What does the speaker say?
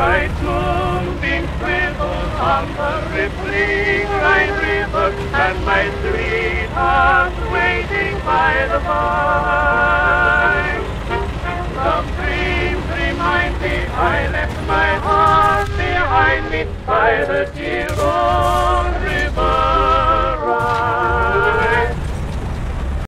bright moonbeams twinkle on the rippling Rhine River, and my sweetheart waiting by the vine. Some dreams remind me I left my heart behind me by the dear old